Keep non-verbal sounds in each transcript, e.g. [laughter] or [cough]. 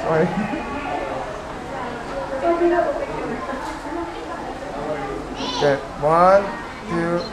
Sorry. [laughs] Okay, one, two.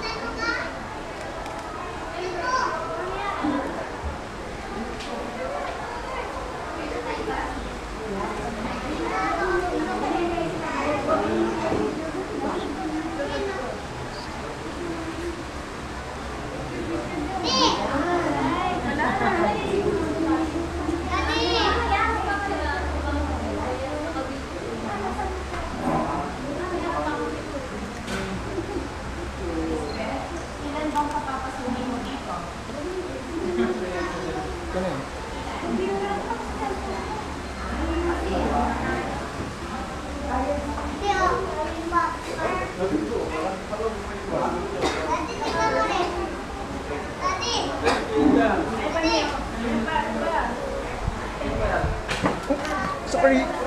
Ito. Sorry.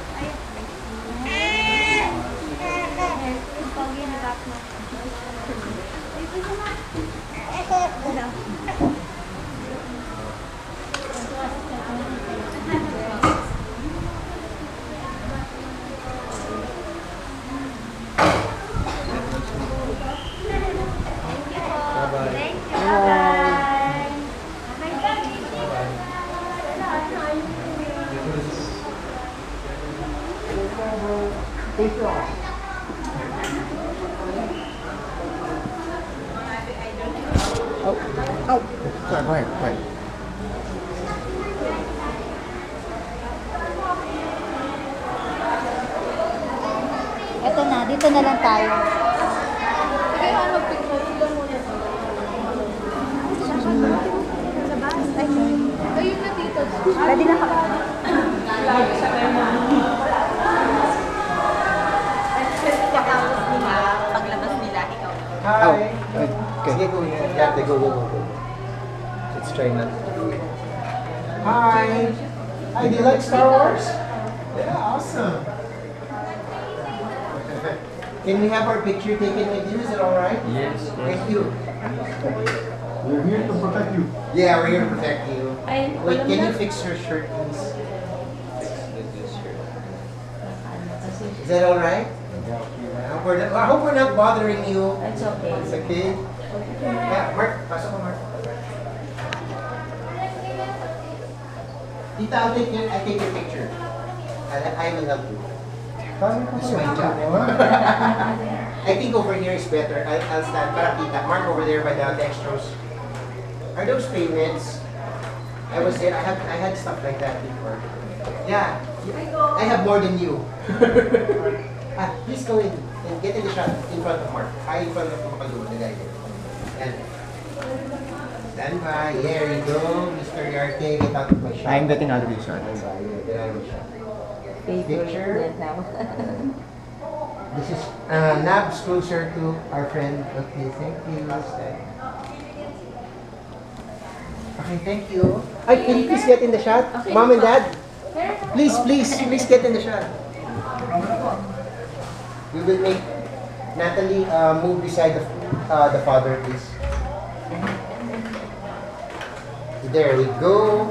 ahead, go ahead, go ahead. Ito na, dito na lang tayo. Kaya ano, picture sila muna. Sa bus? Ay, na dito. Ready na ka. Lagi sa kayo na. Paglabas nila, ikaw. Oh, Hi. Okay. Sige, go. Go, go, go. Let's try not to do it. Hi. Hi, do you like Star Wars? Yeah, awesome. Can we have our picture taken with you? Is it all right? Yes, Thank you. We're here to protect you. Yeah, we're here to protect you. Ay, Wait, can you fix your shirt, please? Is that all right? I hope we're not, I hope we're not bothering you. It's okay. It's okay. Yeah, Mark, pasok mo, Mark. Tita, I'll take your, I'll take your picture. I, I will help you. This is my job. I think over here is better. I'll, I'll stand para kita. Mark over there by the dextrose. Are those payments? I was there. I had I had stuff like that before. Yeah. I have more than you. [laughs] ah, please go in and get in the shot in front of Mark. I in front of Macalua, the guy there. And stand by. There you go, Mr. Yarte. Get out of my shot. I'm getting out of this shot. Stand by. Yeah, get out of my shot. Picture. [laughs] This is uh, Nabs closer to our friend. Okay, thank you. Okay, thank you. Ay, can you please get in the shot? Okay. Mom and Dad, Please, please, please get in the shot. We will make Natalie uh, move beside the, uh, the father, please. There we go.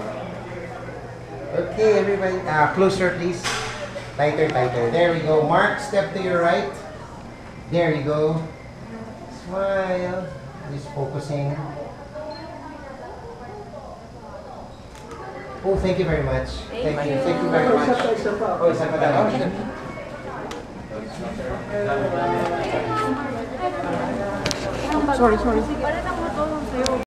Okay, everybody, uh, closer, please. Tighter, tighter. There we go. Mark, step to your right. There you go. Smile. Just focusing. Oh, thank you very much. Thank you. Thank you very much. Oh, isa pa daw. Sorry, sorry.